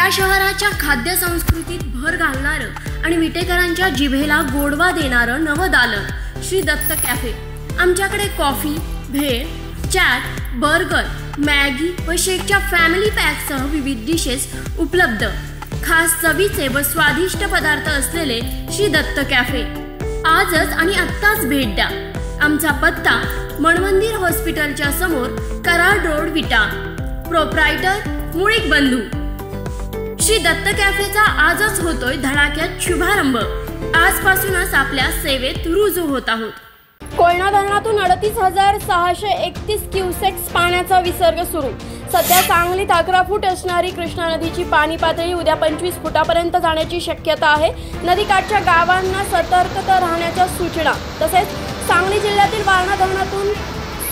विटा शहराच्या खाद्य संस्कृतीत भर घालणारं आणि विटेकरांच्या जिभेला गोडवा देणारं नवं दालन श्री दत्त कॅफे. आमच्याकडे coffee bhel chaat burger Maggi व शेकच्या फॅमिली पॅकसह विविध डिशेस उपलब्ध. खास चवीचे व स्वादिष्ट पदार्थ असलेले श्री दत्त कॅफे. आजच आणि आत्ताच भेट द्या. आमचा पत्ता मणवंदिर हॉस्पिटलच्या समोर कराड रोड विटा. प्रोप्रायटर मुळीक बंधू. श्री दत्त कॅफेचा आजच होतोय धडाक्यात शुभारंभ. आजपासूनच आपल्या सेवेत रुजू होत आहोत. कोयना धरणातून अडतीस हजार सहाशे एकतीस क्युसेक्स पाण्याचा विसर्ग सुरू. सध्या सांगलीत अकरा फूट असणारी कृष्णा नदीची पाणी पातळी उद्या पंचवीस फुटापर्यंत जाण्याची शक्यता आहे. नदीकाठच्या गावांना सतर्कता राहण्याच्या सूचना. तसेच सांगली जिल्ह्यातील वारणा धरणातून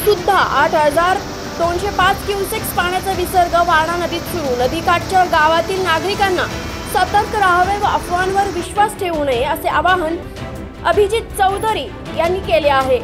सुद्धा आठ हजार दोनशे पाच क्युसेक्स पाण्याचा विसर्ग वारणा नदीत सुरू. नदीकाठच्या गावातील नागरिकांना सतर्क राहावे व अफवांवर विश्वास ठेवू नये असे आवाहन अभिजित चौधरी यांनी केले आहे.